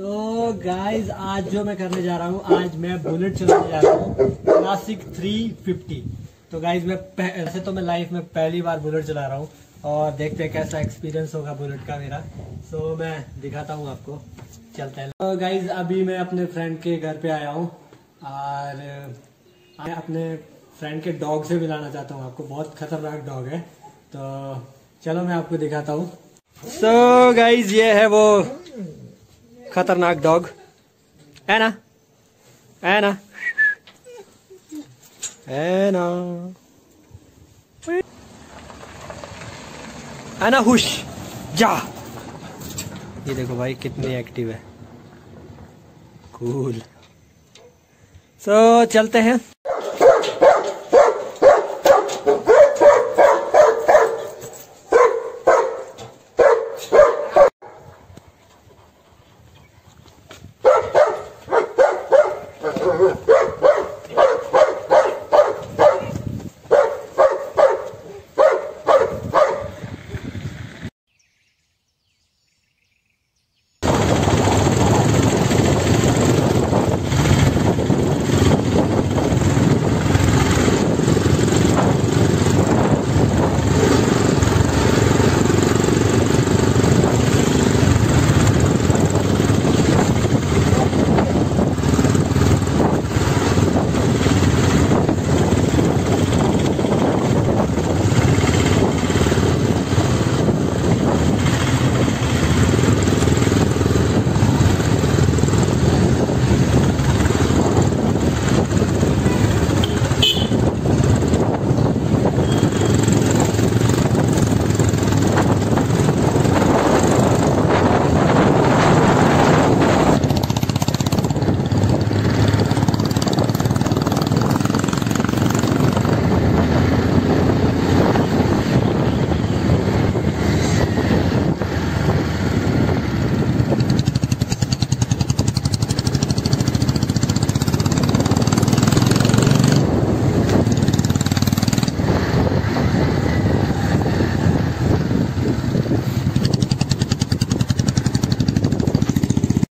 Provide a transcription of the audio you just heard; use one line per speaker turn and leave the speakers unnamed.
तो गाइज़ आज जो मैं करने जा रहा हूँ आज मैं बुलेट चलाने जा रहा हूँ क्लासिक 350 तो गाइज़ मैं ऐसे तो मैं लाइफ में पहली बार बुलेट चला रहा हूँ और देखते हैं कैसा एक्सपीरियंस होगा बुलेट का मेरा। सो so, मैं दिखाता हूँ आपको चलते हैं। तो गाइज़ अभी मैं अपने फ्रेंड के घर पे आया हूँ और मैं अपने फ्रेंड के डॉग से मिलाना चाहता हूँ आपको बहुत खतरनाक डॉग है। तो चलो मैं आपको दिखाता हूँ। सो गाइज़ ये है वो खतरनाक डॉग। है ना है ना है ना है ना हुश। जा। ये देखो भाई कितनी एक्टिव है। कूल सो so, चलते हैं।